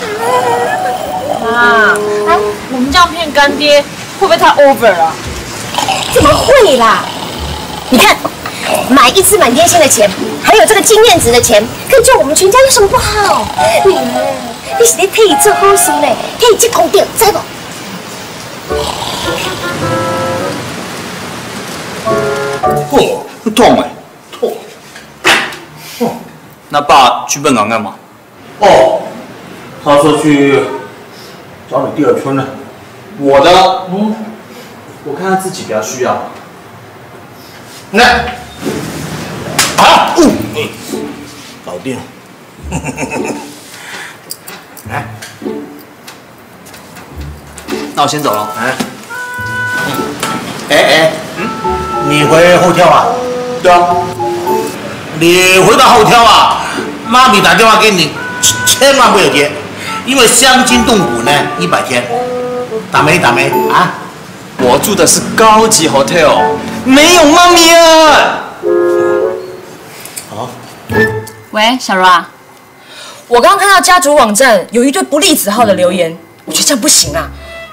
好睡啊！啊，哎，我们这样骗干爹，会不会太 over 了？怎么会啦？你看，买一支满天星的钱，还有这个经验值的钱，可以救我们全家，有什么不好？你你是在替伊做好事呢，替伊积功德，知不？哦，痛哎，痛。那爸去笨港干嘛？哦，他说去找你第二春了。我的，嗯，我看他自己比较需要。来，啊，嗯，搞定。来，那我先走了。哎，哎哎，你回后跳啊？对啊，你回到后跳啊，妈咪打电话给你，千万不要接，因为伤筋动骨呢，一百天。打没打没啊？我住的是高级 hotel，没有妈咪啊。好，喂，小柔啊，我刚刚看到家族网站有一对不利子号的留言，我觉得这样不行啊，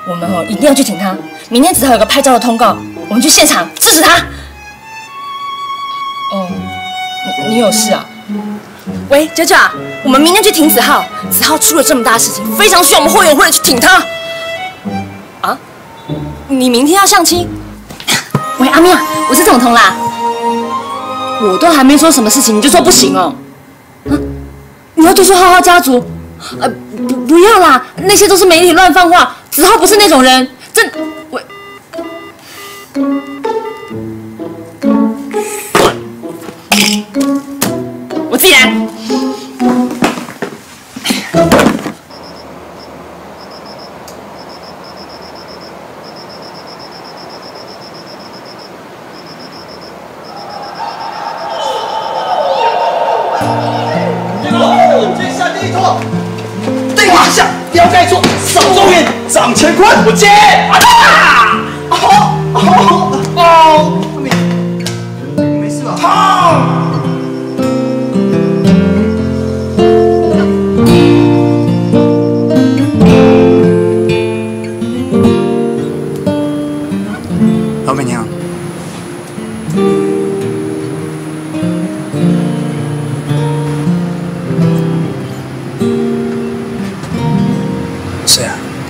我们哦一定要去挺他。明天子豪有个拍照的通告，我们去现场支持他。哦，你你有事啊？喂，九九啊，我们明天去挺子浩，子浩出了这么大事情，非常需要我们后援会去挺他。啊？你明天要相亲？喂，阿妙，我是总统啦。我都还没说什么事情，你就说不行哦？啊？你要对说浩浩家族？呃，不不要啦，那些都是媒体乱放话，子浩不是那种人，这我。我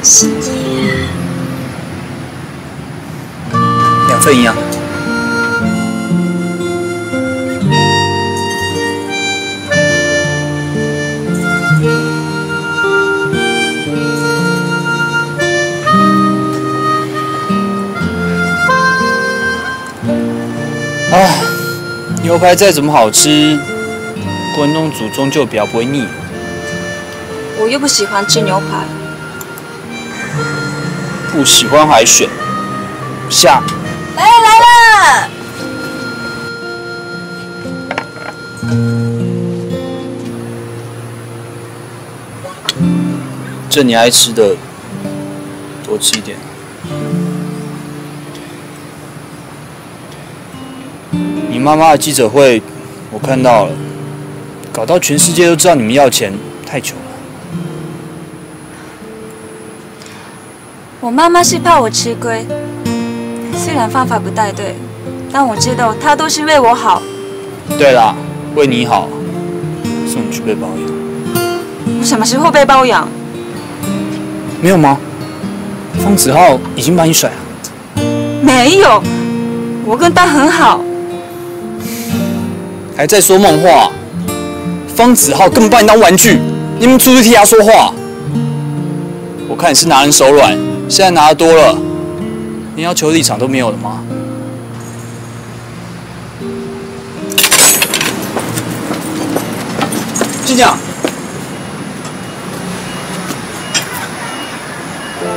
是你两份一样。唉，牛排再怎么好吃，关东煮终究比较不会腻。我又不喜欢吃牛排。不喜欢海选下。来了来了，这你爱吃的，多吃一点。你妈妈的记者会我看到了，搞到全世界都知道你们要钱，太糗我妈妈是怕我吃亏，虽然方法不太对，但我知道她都是为我好。对了，为你好，送你去被包养。我什么时候被包养？没有吗？方子浩已经把你甩了。没有，我跟他很好。还在说梦话？方子浩根本把你当玩具，你们出去替他说话。我看你是拿人手软，现在拿的多了，连要求立场都没有了吗？就这样。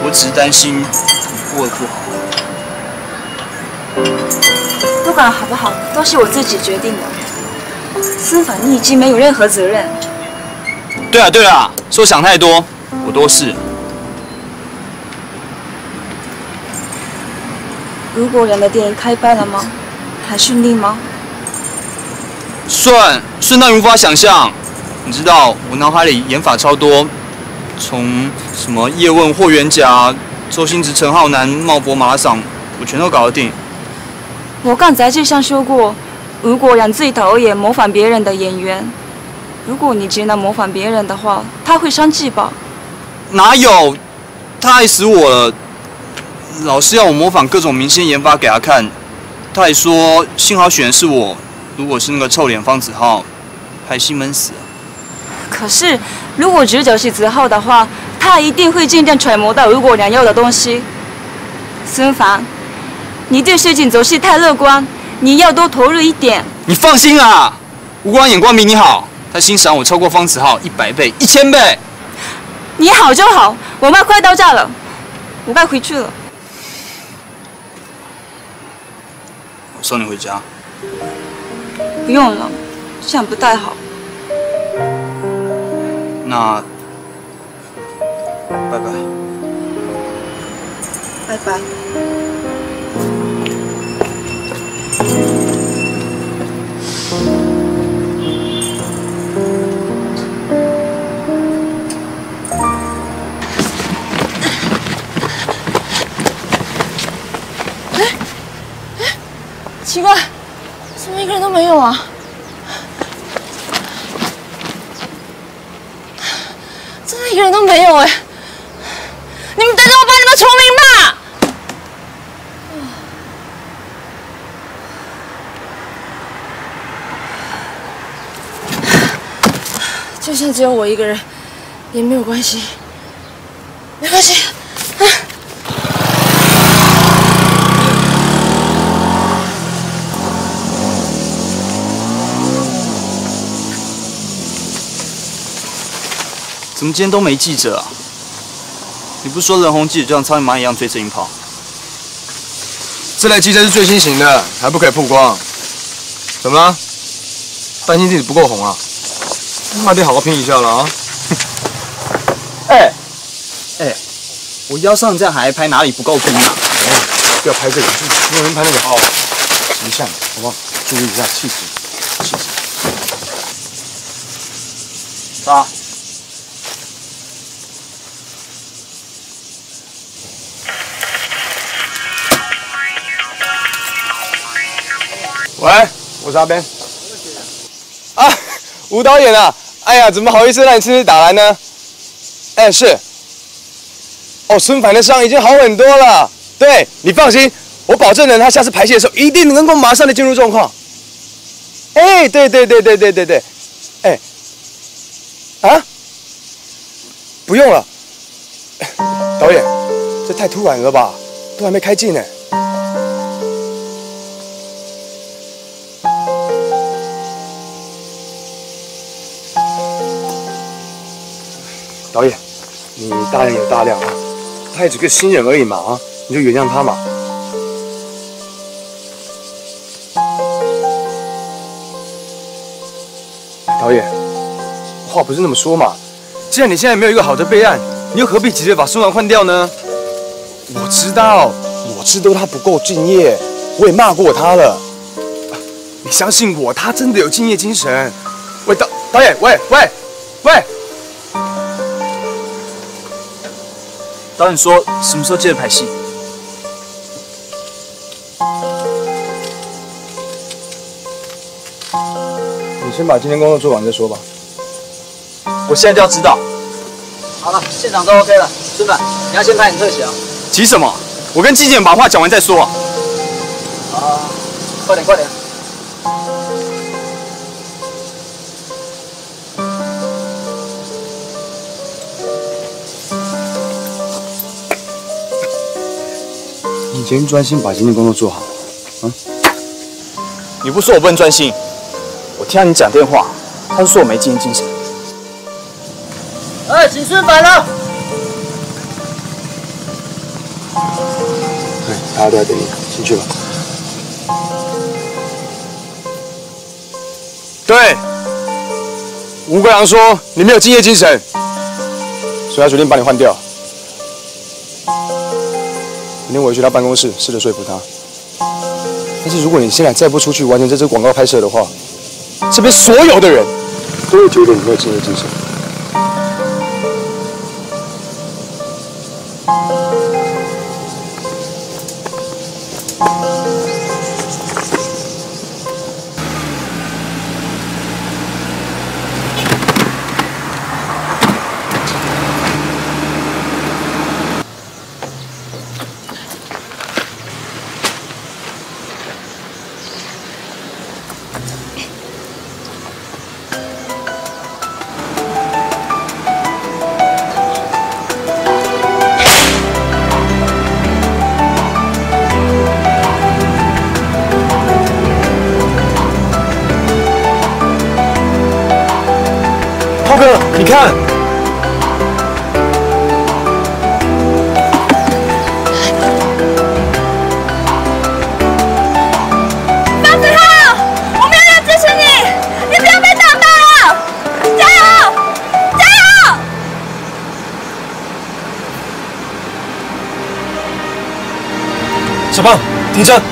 我只是担心你过得不好。不管好不好，都是我自己决定的。司法你已经没有任何责任。对啊对啊，说想太多，我多事。如果人的电影开拍了吗？还顺利吗？顺顺到你无法想象。你知道我脑海里演法超多，从什么叶问、霍元甲、周星驰、陈浩南、茂博、马拉桑，我全都搞得定。我刚才就像说过，如果让最讨厌模仿别人的演员，如果你只能模仿别人的话，他会生气吧？哪有？他爱死我了。老师要我模仿各种明星研发给他看，他还说幸好选的是我，如果是那个臭脸方子浩，还心闷死了。可是，如果主角是子浩的话，他一定会尽量揣摩到如果娘要的东西。孙凡，你对事情总是太乐观，你要多投入一点。你放心啊，吴光眼光比你好，他欣赏我超过方子浩一百倍、一千倍。你好就好，我妈快到家了，我该回去了。送你回家。不用了，这样不太好。那，拜拜。拜拜。奇怪，怎么一个人都没有啊？真的一个人都没有哎！你们等着我把你们除名吧！就算只有我一个人，也没有关系，没关系。怎么今天都没记者啊？你不是说人红记者就像苍蝇蚂蚁一样追着你跑？这台机车是最新型的，还不可以曝光。怎么了？担心自己不够红啊？那得好好拼一下了啊！哎，哎，我腰上这样还拍，哪里不够拼啊？不要拍这个，没有人拍那个哦，形象好不好？注意一下气质，气质。啊。喂，我是阿边。啊，吴导演啊，哎呀，怎么好意思让你亲自打来呢？哎，是。哦，孙凡的伤已经好很多了。对你放心，我保证呢，他下次排戏的时候一定能够马上的进入状况。哎，对对对对对对对，哎，啊，不用了。导演，这太突然了吧？都还没开镜呢。导演，你大量有大量啊，他也只个新人而已嘛啊，你就原谅他嘛。导演，话不是那么说嘛，既然你现在没有一个好的备案，你又何必急着把孙完换掉呢？我知道，我知道他不够敬业，我也骂过他了。你相信我，他真的有敬业精神。喂，导导演，喂喂喂，导演说什么时候接着拍戏？你先把今天工作做完再说吧。我现在就要知道。好了，现场都 OK 了。孙凡，你要先拍点特写啊。急什么？我跟经纪检把话讲完再说啊。啊，快点快点。你先专心把今天工作做好。啊你不说我不能专心。我听到你讲电话，他说我没经营精神。哎，请孙凡了。对，大家都在等你，进去吧。对，吴国良说你没有敬业精神，所以他决定把你换掉。明天我会去他办公室，试着说服他。但是如果你现在再不出去完成这支广告拍摄的话，这边所有的人都会觉得你没有敬业精神。小胖，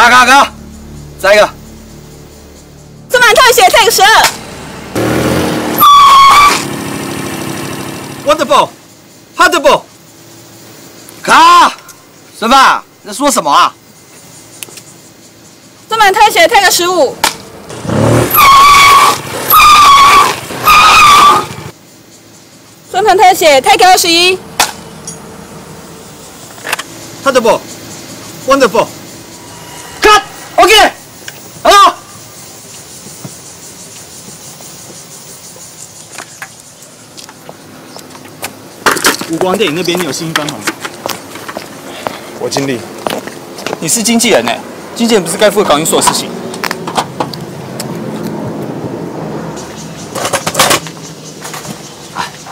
卡卡卡，再一个。这满特写 take 十二，Wonderful, Butterball，卡，孙凡，你在说什么啊？这满特写 take 十五，孙盘特写 take 二十一，Butterball, Wonderful。吴光电影那边你有新番好吗？我尽力。你是经纪人呢，经纪人不是该负责搞你所的事情？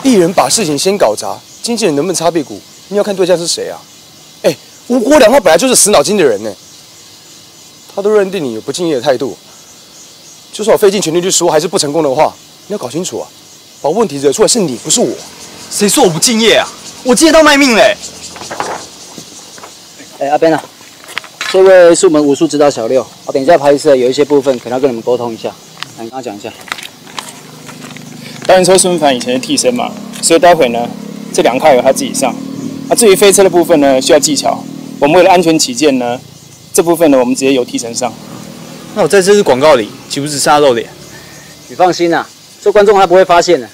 艺人把事情先搞砸，经纪人能不能擦屁股，你要看对象是谁啊？哎，吴国良他本来就是死脑筋的人呢，他都认定你有不敬业的态度，就算我费尽全力去说还是不成功的话，你要搞清楚啊，把问题惹出来是你，不是我。谁说我不敬业啊？我敬业到卖命嘞！哎，阿边啊，这位是我们武术指导小六，我等一下拍摄有一些部分可能要跟你们沟通一下，来你跟他讲一下。单车孙凡以前是替身嘛，所以待会呢，这两块由他自己上。那至于飞车的部分呢，需要技巧。我们为了安全起见呢，这部分呢，我们直接由替身上。那我在这支广告里岂不是杀露脸？你放心啦、这观众他不会发现的，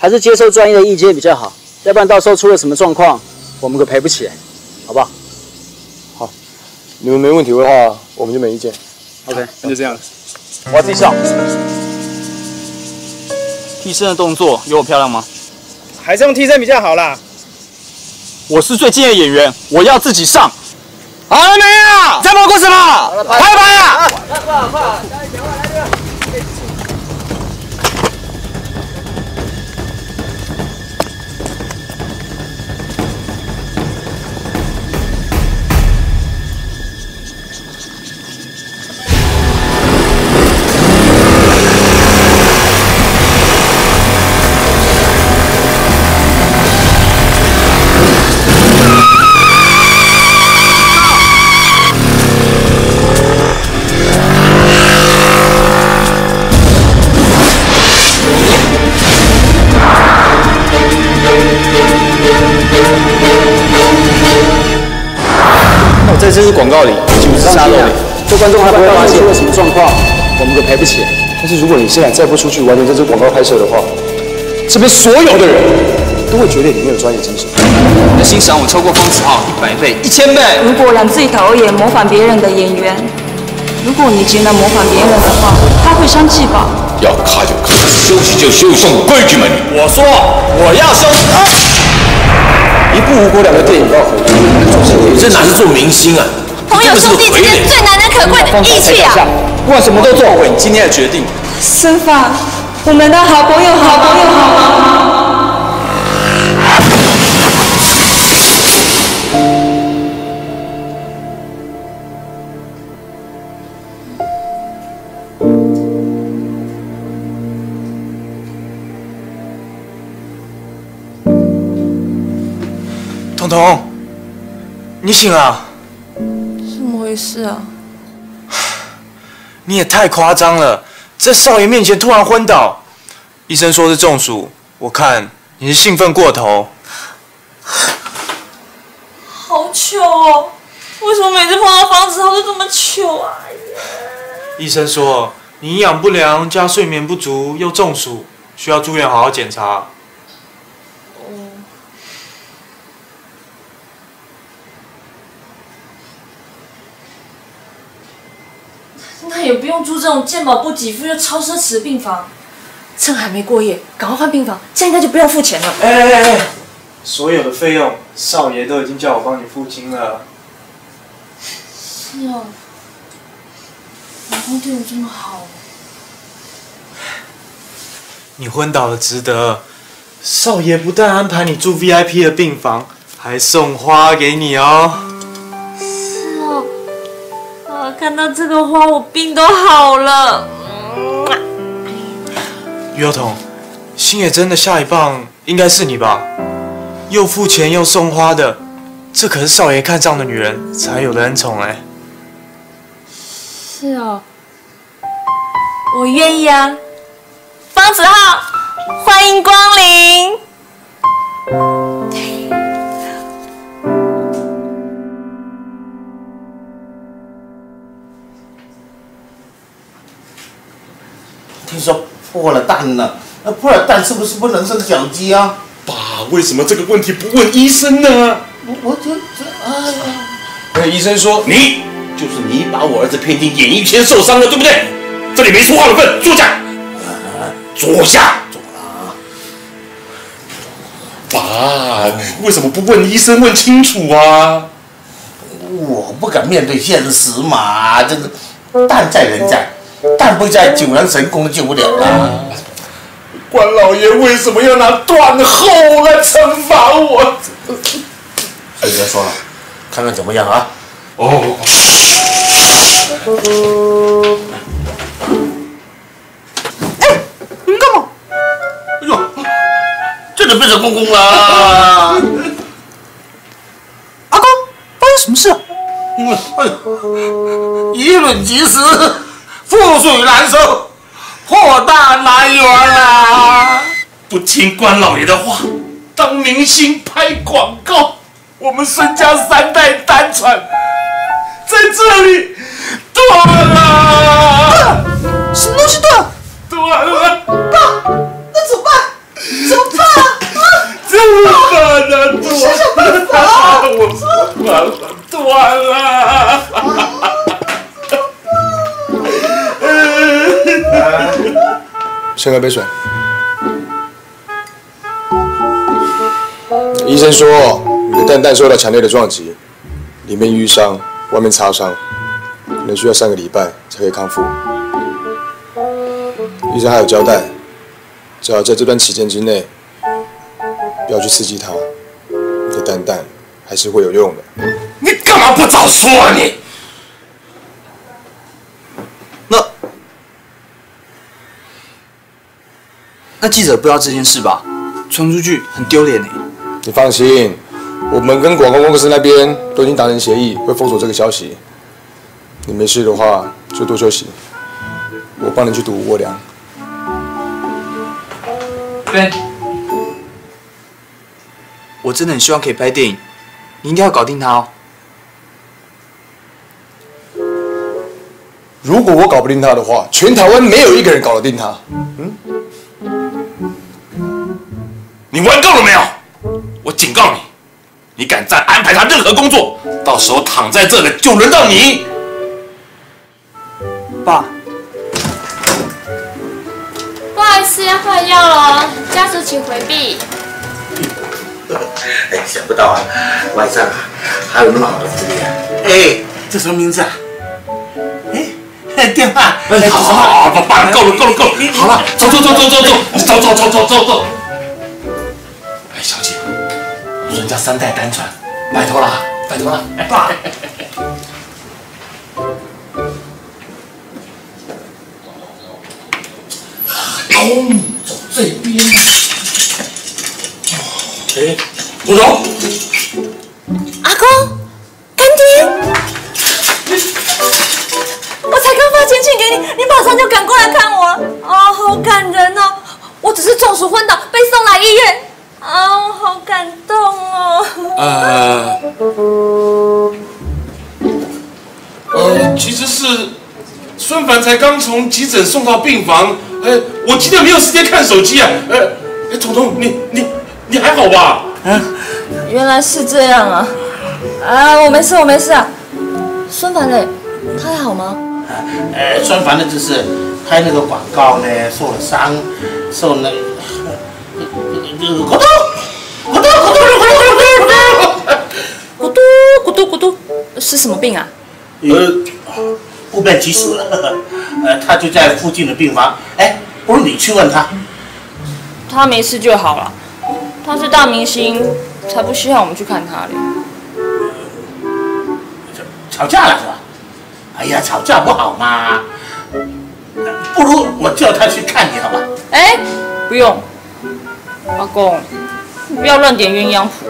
还是接受专业的意见比较好，要不然到时候出了什么状况，我们可赔不起，好不好好你们没问题的话，我们就没意见。？OK，那就这样。我要自己上。替身的动作有我漂亮吗？还是用替身比较好啦。我是最敬业的演员，我要自己上。好了没啊？在忙过什么？拍拍啊！告里就是沙漏里，这观众还不会发现出了什么状况，我们都赔不起。但是如果你现在再不出去完成这支广告拍摄的话，这边所有的人都会觉得你没有专业精神。你的欣赏我超过方子浩一百倍、一千倍。如果让自己导演模仿别人的演员，如果你只能模仿别人的话，他会生气吧？要卡就卡，休息就休息，守规矩嘛你。我说我要休息。一部无国两个电影要合作，你这哪是做明星啊？朋友兄弟之间最难能可贵的义气啊！不管什么都做为你今天的决定。孙发，我们的好朋友，好朋友，好朋友。彤彤，你醒了？怎么回事啊？你也太夸张了，在少爷面前突然昏倒。医生说是中暑，我看你是兴奋过头。好糗哦！为什么每次碰到方子豪都这么糗啊？医生说你营养不良加睡眠不足又中暑，需要住院好好检查。那也不用住这种健保不给付又超奢侈的病房，趁还没过夜，赶快换病房，这样应该就不用付钱了。哎哎哎！所有的费用少爷都已经叫我帮你付清了。是哦，老公对我这么好，你昏倒了值得，少爷不但安排你住 VIP 的病房，还送花给你哦。看到这个花，我病都好了。于幼彤，星野真的下一棒应该是你吧？又付钱又送花的，这可是少爷看上的女人才有的恩宠哎。是哦，我愿意啊。方子浩，欢迎光临。听说破了蛋了，那破了蛋是不是不能生小鸡啊？爸，为什么这个问题不问医生呢？我我这这哎呀，那医生说你就是你把我儿子骗进演艺圈受伤了，对不对？这里没说话的份，坐下。坐下。爸，为什么不问医生问清楚啊？我不敢面对现实嘛，真的，蛋在人在，蛋不在，九阳神功都救不了啊。关老爷为什么要拿断后来惩罚我？所以别说了，看看怎么样啊？哦，你干嘛？哎呦，这就变成公公了！阿公，发生什么事哎呦，以卵击石，覆水难收，祸大难圆啊！不听关老爷的话，当明星拍广告，我们孙家三代单传，在这里断了，什么东西断？断了，那怎么办？怎么办啊？怎么办呢？断了，我断了，断了。先喝杯水。医生说，你的蛋蛋受到强烈的撞击，里面淤伤，外面擦伤，可能需要三个礼拜才可以康复。医生还有交代，只要在这段期间之内，不要去刺激它，你的蛋蛋还是会有用的。你干嘛不早说啊你？记者不知道这件事吧？传出去很丢脸呢。你放心，我们跟广告公司那边都已经达成协议，会封锁这个消息。你没事的话就多休息，我帮你去堵窝粮。Ben，我真的很希望可以拍电影，你一定要搞定他哦。如果我搞不定他的话，全台湾没有一个人搞得定他。你玩够了没有？我警告你，你敢再安排他任何工作，到时候躺在这里就轮到你。爸，不好意思，要换药了，家属请回避。哎，想不到啊，晚上啊还有那么好的福利啊！哎，叫什么名字啊？哎，电话。哎，好好好，好，爸，够了，够了，够了，好了，走走走走走走，走走走走走走。哎，小姐，人家三代单传，拜托了，拜托了，哎，爸。哦，走这边。哎，吴总，阿公，干爹，我才刚发简讯给你，你马上就赶过来看我，啊、好感人哦！我只是中暑昏倒，被送来医院，啊、我好感动哦。呃，呃，其实是孙凡才刚从急诊送到病房，呃，我今天没有时间看手机啊，呃，哎，彤彤，你你你还好吧？啊原来是这样啊！啊，我没事，我没事啊。孙凡嘞，他还好吗？呃，孙凡呢，就是拍那个广告呢，受了伤，受那，咕咚，咕咚，咕咚，咕咚，咕咚，咕嘟咕嘟咕嘟，是什么病啊？呃，不便疾死了，呃，他就在附近的病房，哎，不如你去问他，他没事就好了。他是大明星，才不需要我们去看他嘞。吵架了是吧？哎呀，吵架不好嘛，不如我叫他去看你好吧？哎，不用，阿公，你不要乱点鸳鸯谱。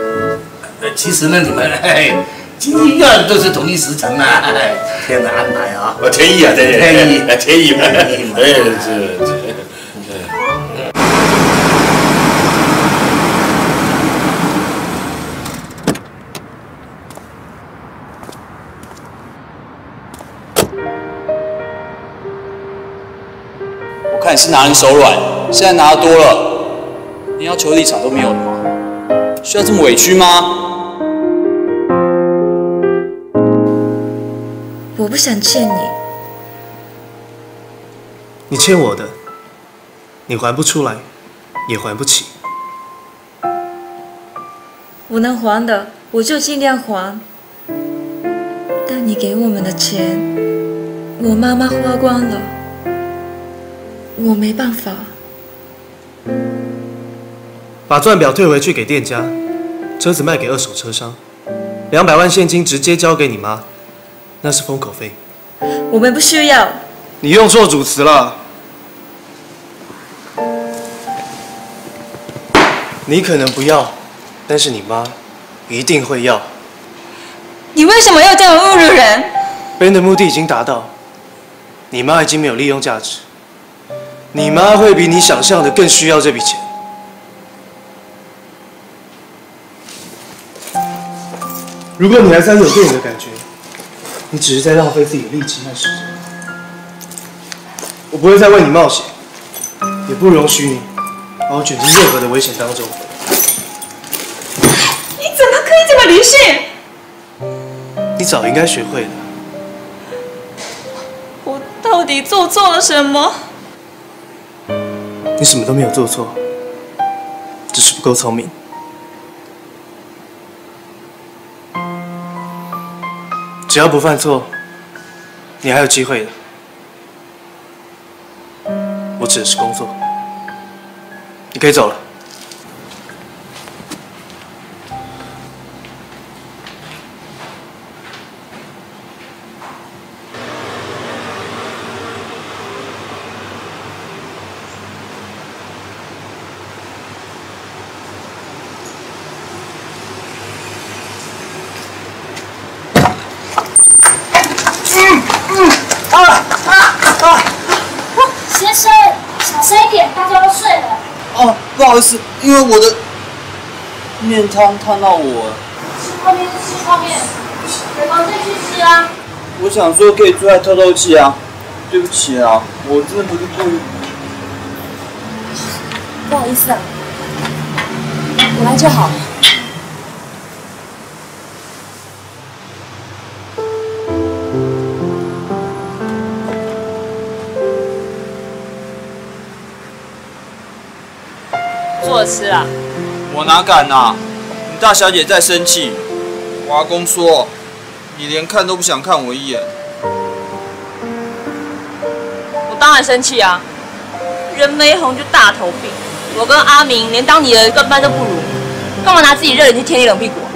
呃，其实呢，你们嘿，进医院都是同一时辰啊，哎天的安排啊。我天意啊，这天意哎天意嘛，天意嘛哎，这这。我看你是拿人手软，现在拿的多了，连要求立场都没有了吗？需要这么委屈吗？我不想欠你，你欠我的，你还不出来，也还不起。我能还的我就尽量还。但你给我们的钱，我妈妈花光了，我没办法。把钻表退回去给店家，车子卖给二手车商，两百万现金直接交给你妈，那是封口费。我们不需要。你用错主词了。你可能不要，但是你妈一定会要。你为什么要这样侮辱人？Ben 的目的已经达到，你妈已经没有利用价值，你妈会比你想象的更需要这笔钱。如果你还在有电影的感觉，你只是在浪费自己的力气和时间。我不会再为你冒险，也不容许你把我卷进任何的危险当中。你怎么可以这么理性？你早应该学会了。我到底做错了什么？你什么都没有做错，只是不够聪明。只要不犯错，你还有机会的。我指的是工作，你可以走了。啊啊啊先生，小声一点，大家都睡了。哦，不好意思，因为我的面汤烫到我。吃泡面就吃泡面，回房间去吃啊。我想说可以出来透透气啊。对不起啊，我真的不是故意。不好意思啊，我来就好。吃啊。我哪敢啊、你大小姐在生气，我阿公说，你连看都不想看我一眼。我当然生气啊！人没红就大头病，我跟阿明连当你的跟班都不如，干嘛拿自己热脸去贴你冷屁股啊？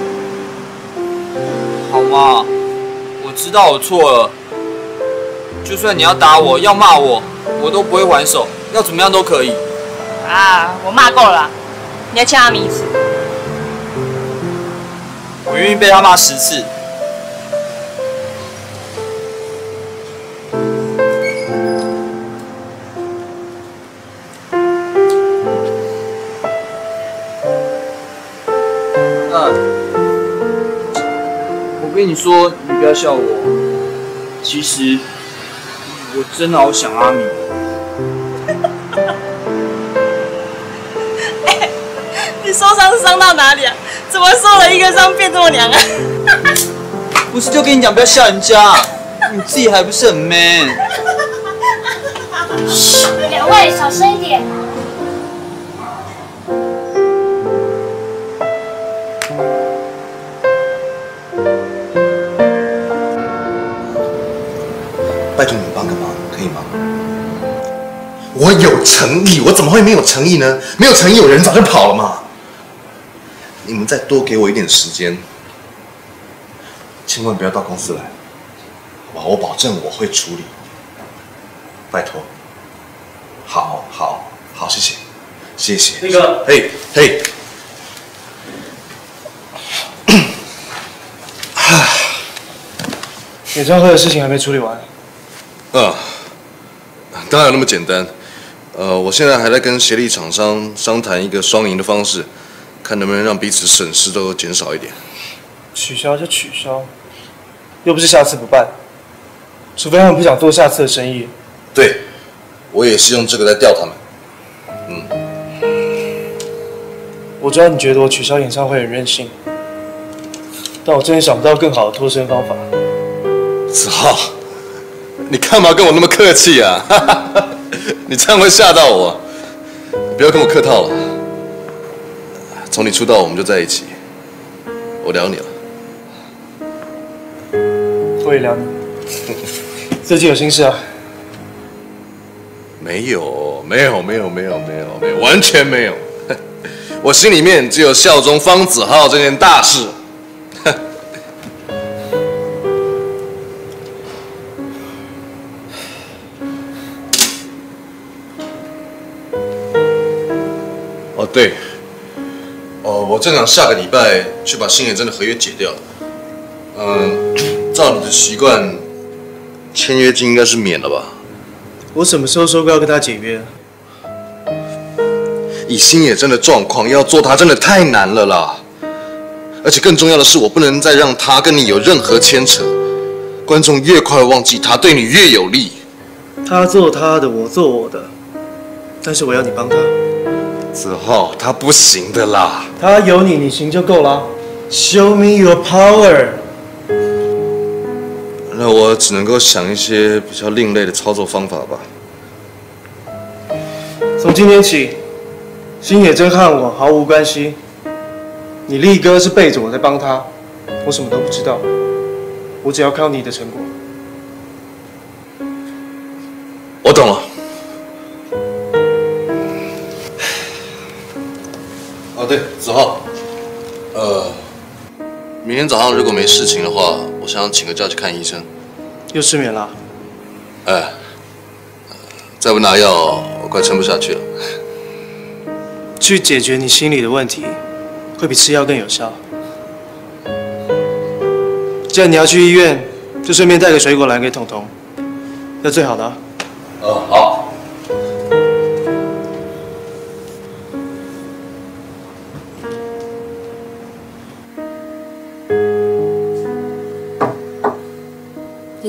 好吗？我知道我错了，就算你要打我，要骂我，我都不会还手，要怎么样都可以。啊，我骂够了啦，你要欠阿明一次。我愿意被他骂十次。那我跟你说，你不要笑我。其实我真的好想阿米。伤伤到哪里啊？怎么受了一个伤变这么娘啊？不是就跟你讲不要笑人家，你自己还不是很 man？两位小声一点。拜托你们帮个忙，可以吗？我有诚意，我怎么会没有诚意呢？没有诚意，有人早就跑了嘛。再多给我一点时间，千万不要到公司来，好吧？我保证我会处理，拜托。好，好，好，谢谢，谢谢。那个嘿，嘿，演唱会的事情还没处理完。啊，当然有那么简单。呃，我现在还在跟协力厂商商谈一个双赢的方式，看能不能让彼此损失都减少一点。取消就取消，又不是下次不办，除非他们不想做下次的生意。对，我也是用这个在钓他们。我知道你觉得我取消演唱会很任性，但我真的想不到更好的脱身方法。子浩，你干嘛跟我那么客气啊？你这样会吓到我。你不要跟我客套了。从你出道我们就在一起，我聊你了。我也聊你。最近有心事啊？没有，没有，没有，没有，没有，没有，完全没有。我心里面只有效忠方子浩这件大事。哦，对，哦，我正想下个礼拜去把新野真的合约解掉。嗯，照你的习惯，签约金应该是免了吧？我什么时候说过要跟他解约？以新野真的状况，要做他真的太难了啦。而且更重要的是，我不能再让他跟你有任何牵扯。观众越快忘记他，对你越有利。他做他的，我做我的，但是我要你帮他。子浩，他不行的啦。他有你，你行就够了。Show me your power。那我只能够想一些比较另类的操作方法吧。从今天起，星野真和我毫无关系。你力哥是背着我在帮他，我什么都不知道。我只要靠你的成果。明天早上如果没事情的话，我想请个假去看医生。又失眠了？哎，呃再不拿药，我快撑不下去了。去解决你心里的问题，会比吃药更有效。既然你要去医院，就顺便带个水果来给彤彤，那最好的啊。哦，好。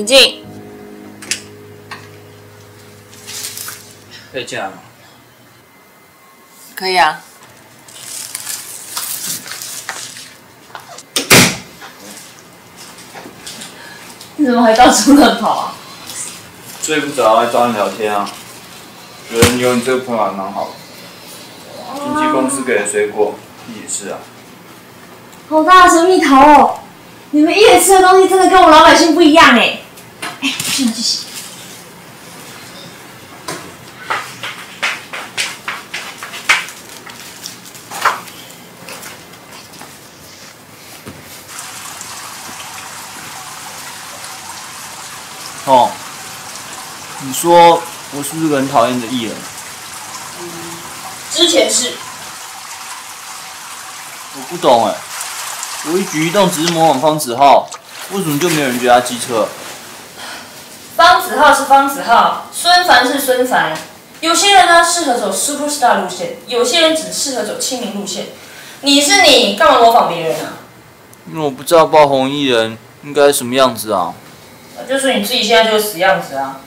请进。可以进来吗？可以啊。你怎么还到处乱跑啊？睡不着，来找你聊天啊。觉得你有你这个朋友还蛮好的。经纪公司给的水果也是啊。好大的神秘桃哦！你们一人吃的东西真的跟我老百姓不一样哎。哦，你说我是不是个很讨厌的艺人？之前是。我不懂哎，我一举一动只是模仿方子浩，为什么就没有人觉得他机车？方子浩是方子浩，孙凡是孙凡。有些人呢适合走 super star 路线，有些人只适合走亲民路线。你是你，干嘛模仿别人啊？因为我不知道爆红艺人应该什么样子啊。就是你自己现在这个死样子啊！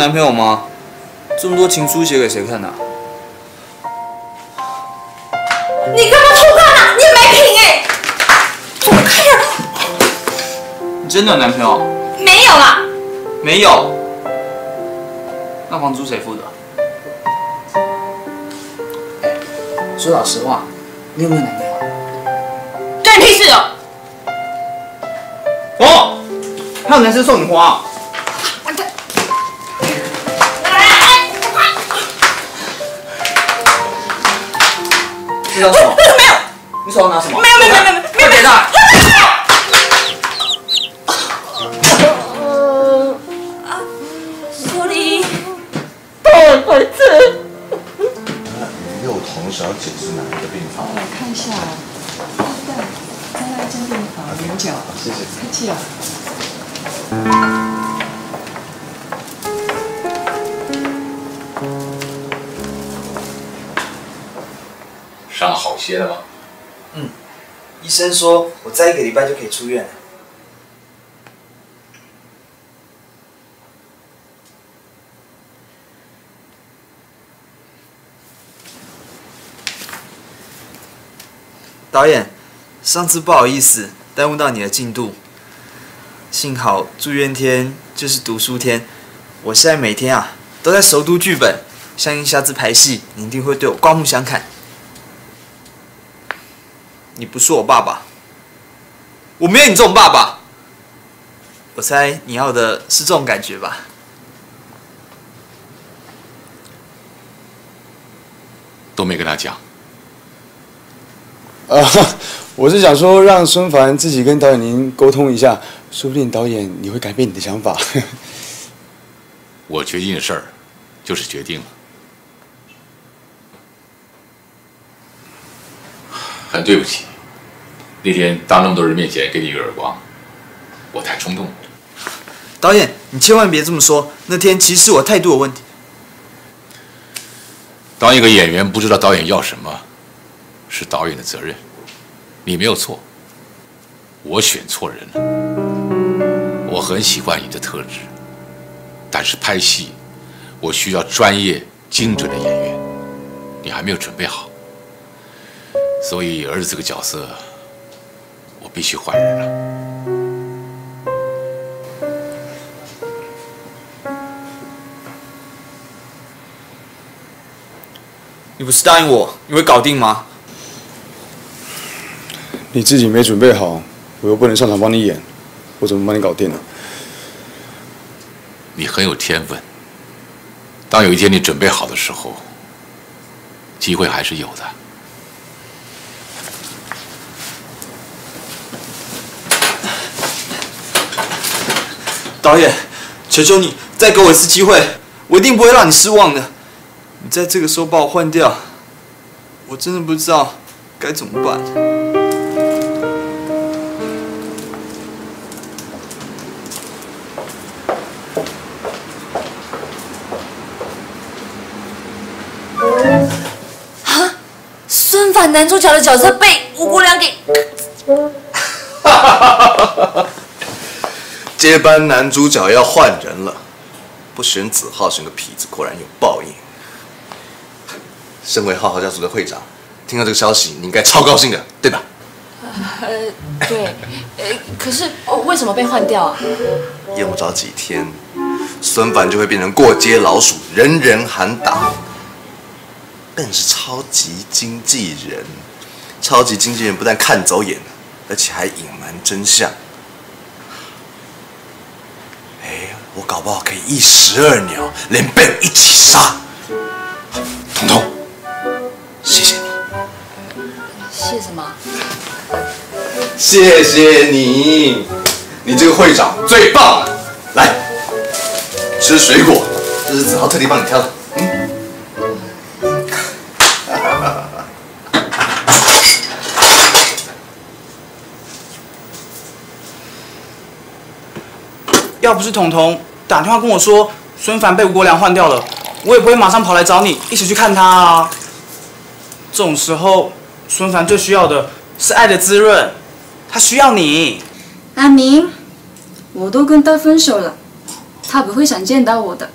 男朋友吗？这么多情书写给谁看的啊、你干嘛偷看啊？你没品哎！怎么看呀？你真的有男朋友？没有啦。没有。那房租谁付的？说老实话，你有没有男朋友？干你屁事哦！哦，还有男生送你花。伤好些了吗？嗯，医生说我再一个礼拜就可以出院了。导演，上次不好意思耽误到你的进度，幸好住院天就是读书天，我现在每天啊都在熟读剧本，相信下次排戏你一定会对我刮目相看。你不是我爸爸，我没有你这种爸爸。我猜你要的是这种感觉吧？都没跟他讲。啊，我是想说让孙凡自己跟导演您沟通一下，说不定导演你会改变你的想法。我决定的事儿，就是决定了。很对不起，那天当那么多人面前给你一个耳光，我太冲动了。导演，你千万别这么说。那天其实是我态度有问题。当一个演员不知道导演要什么，是导演的责任。你没有错，我选错人了。我很喜欢你的特质，但是拍戏，我需要专业、精准的演员，你还没有准备好。所以儿子这个角色，我必须换人了。你不是答应我你会搞定吗？你自己没准备好，我又不能上场帮你演，我怎么帮你搞定呢？你很有天分。当有一天你准备好的时候，机会还是有的。导演，求求你再给我一次机会，我一定不会让你失望的。你在这个时候把我换掉，我真的不知道该怎么办。啊！孙凡男主角的角色被吴国良给……接班男主角要换人了，不选子浩选个痞子，果然有报应。身为浩浩家族的会长，听到这个消息，你应该超高兴的，对吧？呃，对，呃，可是哦，为什么被换掉啊？用不着几天，孙凡就会变成过街老鼠，人人喊打。更是超级经纪人，超级经纪人不但看走眼，而且还隐瞒真相。哎，我搞不好可以一石二鸟，连贝尔一起杀。彤彤，谢谢你，谢什么？谢谢你，你这个会长最棒了。来，吃水果，这是子豪特地帮你挑的。要不是彤彤打电话跟我说孙凡被吴国良换掉了，我也不会马上跑来找你一起去看他啊。这种时候，孙凡最需要的是爱的滋润，他需要你。阿明，我都跟他分手了，他不会想见到我的。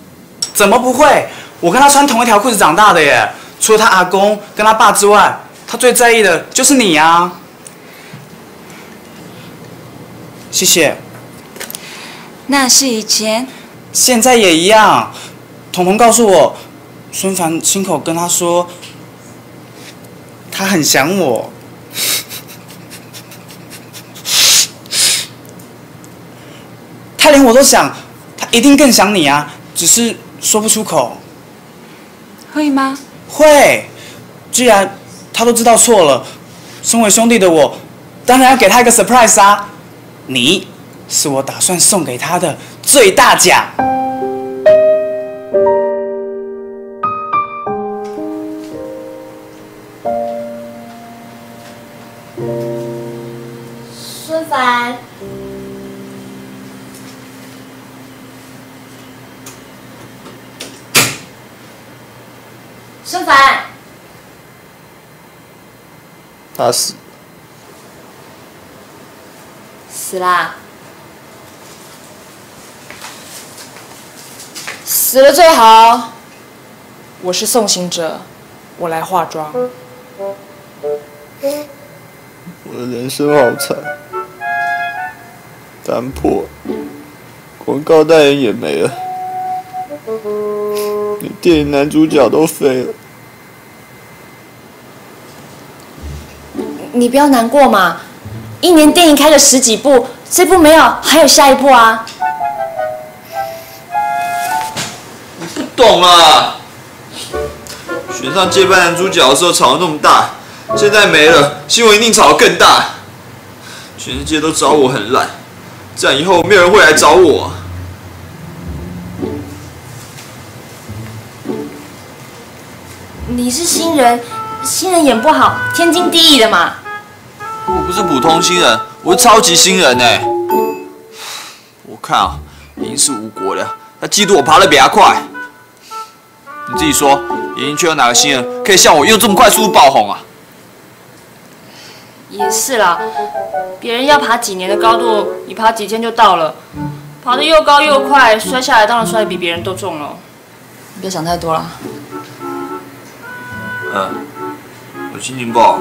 怎么不会？我跟他穿同一条裤子长大的耶。除了他阿公跟他爸之外，他最在意的就是你呀。谢谢。那是以前。现在也一样。彤彤告诉我，孙凡亲口跟他说，他很想我。他连我都想，他一定更想你啊，只是说不出口。会吗？会。既然他都知道错了，身为兄弟的我，当然要给他一个 surprise 啊！你是我打算送给他的最大奖。孙凡，孙凡，他死，死啦！死了最好。我是送行者，我来化妆。我的人生好惨，单破，广告代言也没了，连电影男主角都飞了。你不要难过嘛，一年电影开了十几部，这部没有，还有下一部啊。懂了！选上接班男主角的时候吵得那么大，现在没了，新闻一定吵得更大，全世界都找我很烂，这样以后没有人会来找我。你是新人，新人演不好，天经地义的嘛。我不是普通新人，我是超级新人呢。我看啊，已经是无国了，他嫉妒我爬得比他快。你自己说，演艺圈有哪个新人可以像我用这么快速度爆红啊？也是啦，别人要爬几年的高度，你爬几天就到了，爬得又高又快，摔下来当然摔得比别人都重了。你别想太多了。嗯，我心情不好，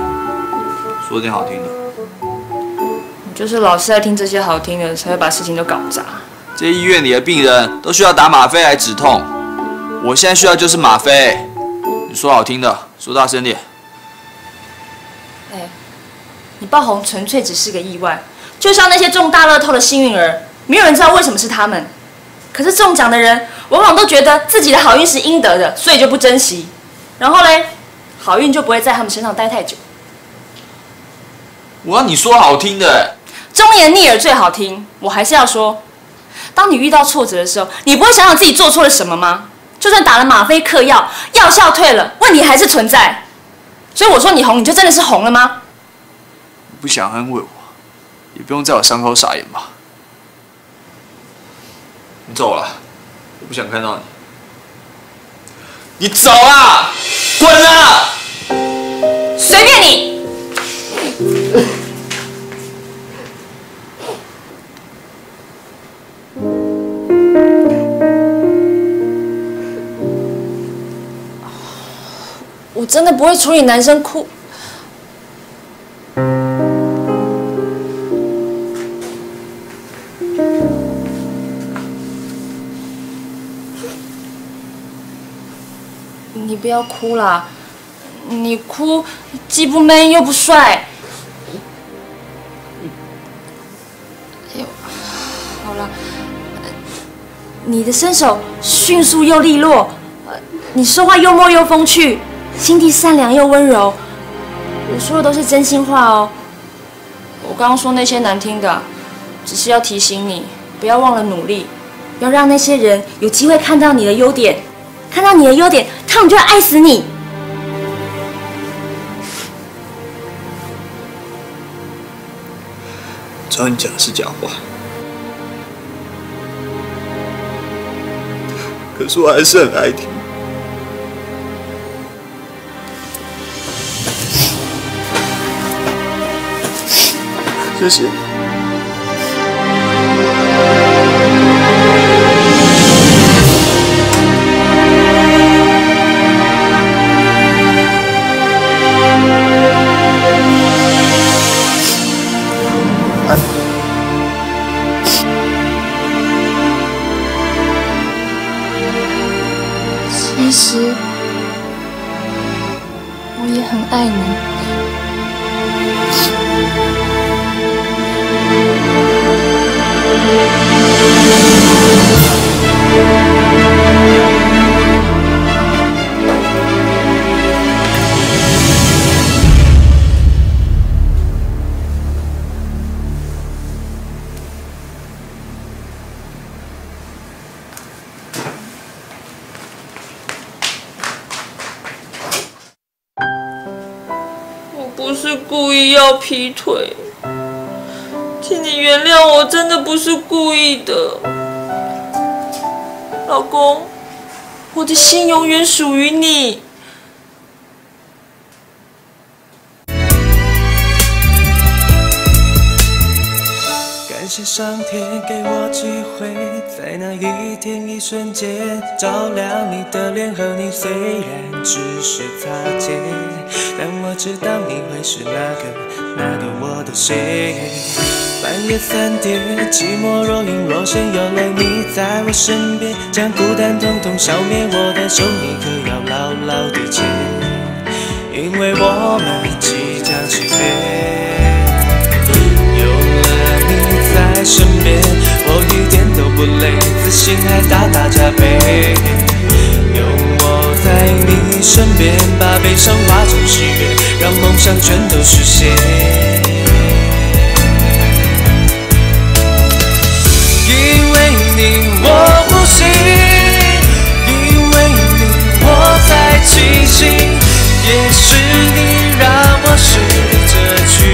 说点好听的。你就是老是在听这些好听的，才会把事情都搞砸。这些医院里的病人都需要打吗啡来止痛，我现在需要就是吗啡。你说好听的，说大声点。哎，你爆红纯粹只是个意外，就像那些中大乐透的幸运儿，没有人知道为什么是他们。可是中奖的人往往都觉得自己的好运是应得的，所以就不珍惜。然后嘞，好运就不会在他们身上待太久。我要你说好听的。忠言逆耳最好听，我还是要说，当你遇到挫折的时候，你不会想想自己做错了什么吗？就算打了吗啡嗑药，药效退了，问题还是存在。所以我说你红，你就真的是红了吗？你不想安慰我，也不用在我伤口撒盐吧。你走了，我不想看到你。你走啊！滚啊！随便你。我真的不会处理男生哭。你不要哭啦，你哭既不 man 又不帅。好了，你的身手迅速又利落，你说话幽默又风趣，心地善良又温柔。我说的都是真心话哦。我刚刚说那些难听的，只是要提醒你，不要忘了努力，要让那些人有机会看到你的优点，看到你的优点，他们就会爱死你。知道你讲的是假话，可是我还是很爱听。谢劈腿，请你原谅我，真的不是故意的。老公，我的心永远属于你。谢上天给我机会，在那一天一瞬间照亮你的脸和你，虽然只是擦肩，但我知道你会是那个那个我的谁。半夜三点，寂寞若隐若现，有了你在我身边，将孤单统统消灭。我的手你可要牢牢地牵，因为我们即将起飞。点都不累，自信还大大加倍，有我在你身边，把悲伤化成喜悦，让梦想全都实现。因为你我不行，因为你我才清醒，也是你让我试着去。